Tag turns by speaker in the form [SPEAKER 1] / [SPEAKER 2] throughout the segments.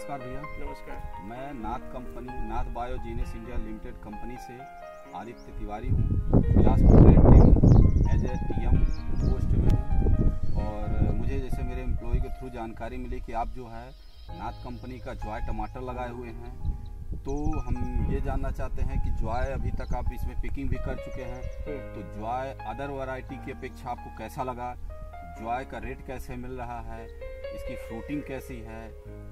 [SPEAKER 1] नमस्कार भैया।
[SPEAKER 2] नमस्कार।
[SPEAKER 1] मैं Nath company Nath biogenesis India limited company से आदित्य तिवारी हूँ। Bilaspur as A T M post में हूँ। और मुझे जैसे मेरे एम्प्लॉय के थ्रू जानकारी मिली कि आप जो है नाथ कंपनी का जॉय टमाटर लगाए हुए हैं। तो हम ये जानना चाहते हैं कि ज्वाय अभी तक आप इसमें पिकिंग भी कर चुके हैं। तो ज्वाय अदर वैरायटी की अपेक्षा आपको कैसा लगा? ज्वाय का रेट कैसे मिल रहा है? इसकी फ्रूटिंग कैसी है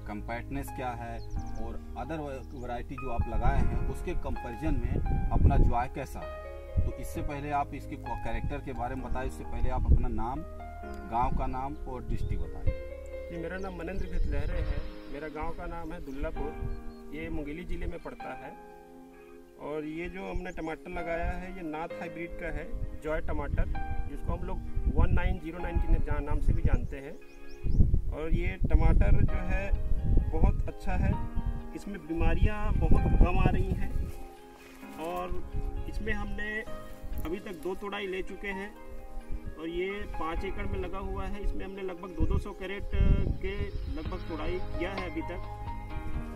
[SPEAKER 1] कंपैक्टनेस क्या है, और अदर वैरायटी जो आप लगाए हैं, उसके कंपैरिजन में अपना जॉय कैसा है। तो इससे पहले आप इसके कैरेक्टर के बारे में बताएँ, इससे पहले आप अपना नाम, गाँव का नाम और डिस्ट्रिक्ट बताएँ।
[SPEAKER 2] जी, मेरा नाम मनेंद्र भित लहरे है। मेरा गाँव का नाम है दुल्लापुर। ये मुंगेली ज़िले में पड़ता है। और ये जो हमने टमाटर लगाया है, ये नाथ हाइब्रिड का है, जॉय टमाटर, जिसको हम लोग 1909 के नाम से भी जानते हैं। और ये टमाटर जो है, बहुत अच्छा है। इसमें बीमारियाँ बहुत कम आ रही हैं और इसमें हमने अभी तक दो तोड़ाई ले चुके हैं और ये पाँच एकड़ में लगा हुआ है। इसमें हमने लगभग दो दो सौ कैरेट के लगभग तोड़ाई किया है अभी तक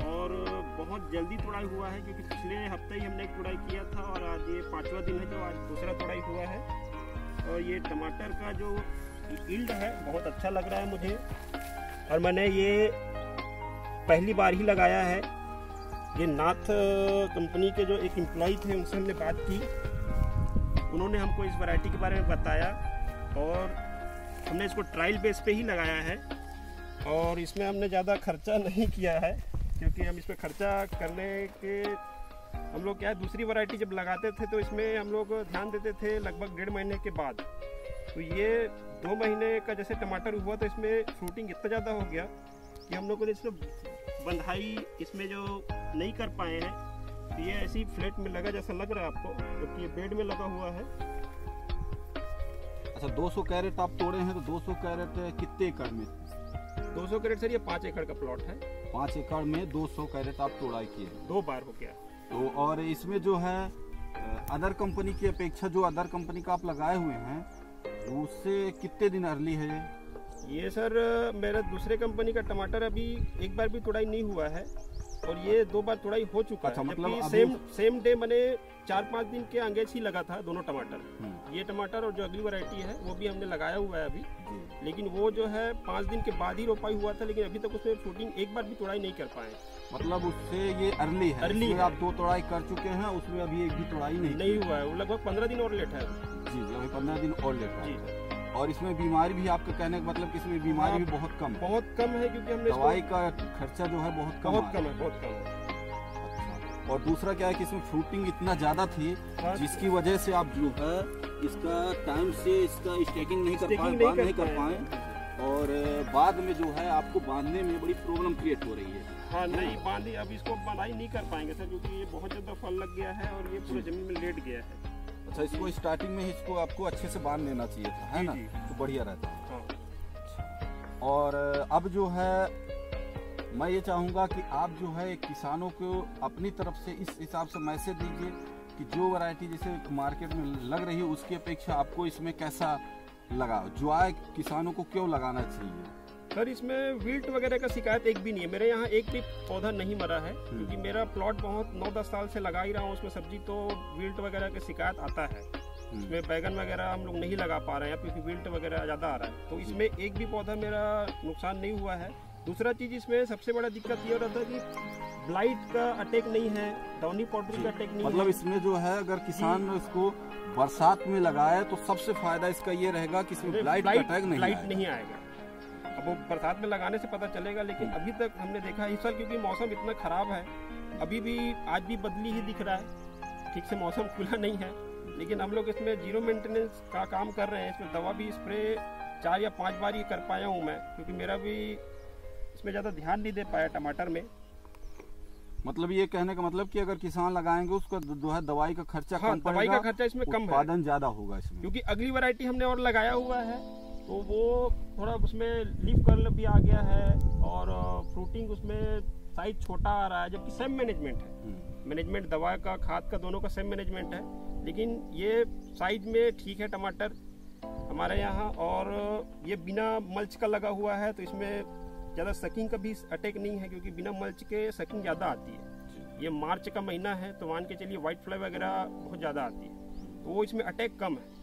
[SPEAKER 2] और बहुत जल्दी तोड़ाई हुआ है, क्योंकि पिछले हफ़्ते ही हमने एक तोड़ाई किया था और आज ये पाँचवा दिन है जो आज दूसरा तोड़ाई हुआ है। और ये टमाटर का जो ईल्ड है, बहुत अच्छा लग रहा है मुझे। और मैंने ये पहली बार ही लगाया है। ये नाथ कंपनी के जो एक एम्प्लॉय थे, उनसे हमने बात की। उन्होंने हमको इस वैरायटी के बारे में बताया और हमने इसको ट्रायल बेस पे ही लगाया है। और इसमें हमने ज़्यादा खर्चा नहीं किया है, क्योंकि हम इस पर खर्चा करने के, हम लोग क्या दूसरी वैरायटी जब लगाते थे तो इसमें हम लोग ध्यान देते थे लगभग डेढ़ महीने के बाद। तो ये दो महीने का जैसे टमाटर हुआ तो इसमें फ्रूटिंग इतना ज़्यादा हो गया कि हम लोगों ने इसमें बंधाई इसमें जो नहीं कर पाए हैं तो ये ऐसी फ्लैट में लगा जैसा लग रहा है आपको क्योंकि ये बेड में लगा हुआ है।
[SPEAKER 1] अच्छा 200 कैरेट आप तोड़े हैं तो 200 कैरेट कितने एकड़ में?
[SPEAKER 2] 200 कैरेट सर ये पाँच एकड़ का प्लॉट है।
[SPEAKER 1] पाँच एकड़ में 200 कैरेट आप तोड़ाई किए
[SPEAKER 2] दो बार हो गया।
[SPEAKER 1] तो और इसमें जो है अदर कंपनी की अपेक्षा जो अदर कंपनी का आप लगाए हुए हैं तो उससे कितने दिन अर्ली है?
[SPEAKER 2] ये सर मेरा दूसरे कंपनी का टमाटर अभी एक बार भी तुड़ाई नहीं हुआ है और ये दो बार तुड़ाई हो चुका अच्छा, है। मतलब सेम सेम डे मैंने चार पाँच दिन के अंगेज ही लगा था दोनों टमाटर। हम्म। ये टमाटर और जो अगली वैरायटी है वो भी हमने लगाया हुआ है अभी। लेकिन वो जो है पाँच दिन के बाद ही रोपाई हुआ था लेकिन अभी तक उसमें शूटिंग एक बार भी तुड़ाई नहीं कर पाए
[SPEAKER 1] मतलब उससे ये अर्ली है। अर्ली आप दो तोड़ाई कर चुके हैं उसमें अभी एक भी तोड़ाई नहीं
[SPEAKER 2] नहीं हुआ है वो लगभग पंद्रह दिन और लेट है।
[SPEAKER 1] जी जी पंद्रह दिन और लेट है और इसमें बीमारी भी आपका कहने का मतलब इसमें बीमारी भी बहुत कम
[SPEAKER 2] बहुत कम है क्योंकि हमने
[SPEAKER 1] दवाई का खर्चा जो है बहुत कम
[SPEAKER 2] बहुत कम है बहुत कम है।
[SPEAKER 1] अच्छा। और दूसरा क्या है कि इसमें फ्रूटिंग इतना ज़्यादा थी हाँ। जिसकी वजह से आप जो है इसका टाइम से इसका स्टेकिंग नहीं कर पाए बाँध नहीं कर पाए। और बाद में जो है आपको बांधने में बड़ी प्रॉब्लम क्रिएट हो रही है।
[SPEAKER 2] हाँ नहीं बांधी अब इसको बनाई नहीं कर पाएँगे सर क्योंकि ये बहुत ज़्यादा फल लग गया है और ये पूरे ज़मीन में लेट गया है।
[SPEAKER 1] अच्छा इसको स्टार्टिंग में इसको आपको अच्छे से बाँध लेना चाहिए था है ना? तो बढ़िया रहता। है। हाँ। और अब जो है मैं ये चाहूँगा कि आप जो है किसानों को अपनी तरफ़ से इस हिसाब से मैसेज दीजिए कि जो वैरायटी जैसे मार्केट में लग रही है उसकी अपेक्षा आपको इसमें कैसा लगा जो आए किसानों को क्यों लगाना चाहिए?
[SPEAKER 2] सर इसमें विल्ट वगैरह का शिकायत एक भी नहीं है। मेरे यहाँ एक भी पौधा नहीं मरा है हम्म। क्योंकि मेरा प्लॉट बहुत नौ दस साल से लगा ही रहा हूँ उसमें सब्ज़ी तो विल्ट वगैरह का शिकायत आता है। हम्म। इसमें बैगन वगैरह हम लोग नहीं लगा पा रहे हैं क्योंकि विल्ट वगैरह ज़्यादा आ रहा है। तो इसमें एक भी पौधा मेरा नुकसान नहीं हुआ है। दूसरा चीज़ इसमें सबसे बड़ा दिक्कत ये रहता है कि ब्लाइट का अटैक नहीं है डाउनी पॉटरी का अटैक नहीं
[SPEAKER 1] मतलब इसमें जो है अगर किसान इसको बरसात में लगाए तो सबसे फ़ायदा इसका ये रहेगा कि इसमें ब्लाइट का अटैक नहीं
[SPEAKER 2] नहीं आएगा। अब वो बरसात में लगाने से पता चलेगा लेकिन अभी तक हमने देखा इस साल क्योंकि मौसम इतना ख़राब है अभी भी आज भी बदली ही दिख रहा है। ठीक से मौसम खुला नहीं है लेकिन हम लोग इसमें ज़ीरो मेंटेनेंस का काम कर रहे हैं। इसमें दवा भी स्प्रे चार या पाँच बार ही कर पाया हूँ मैं क्योंकि मेरा भी इसमें ज़्यादा ध्यान नहीं दे पाया टमाटर में।
[SPEAKER 1] मतलब ये कहने का मतलब कि अगर किसान लगाएँगे उसका जो है दवाई का खर्चा हाँ, कम
[SPEAKER 2] दवाई का खर्चा इसमें कम
[SPEAKER 1] उत्पादन ज़्यादा होगा इसमें।
[SPEAKER 2] क्योंकि अगली वैरायटी हमने और लगाया हुआ है। तो वो थोड़ा उसमें लीफ कर्ल भी आ गया है और फ्रूटिंग उसमें साइज़ छोटा आ रहा है जबकि सेम मैनेजमेंट है। मैनेजमेंट हम्म। दवा का खाद का दोनों का सेम मैनेजमेंट है। लेकिन ये साइज़ में ठीक है टमाटर हमारे यहाँ और ये बिना मल्च का लगा हुआ है तो इसमें ज़्यादा सकिंग का भी अटैक नहीं है क्योंकि बिना मल्च के सकिंग ज़्यादा आती है। ये मार्च का महीना है तो मान के चलिए व्हाइट फ्लाई वगैरह बहुत ज़्यादा आती है। तो वो इसमें अटैक कम है।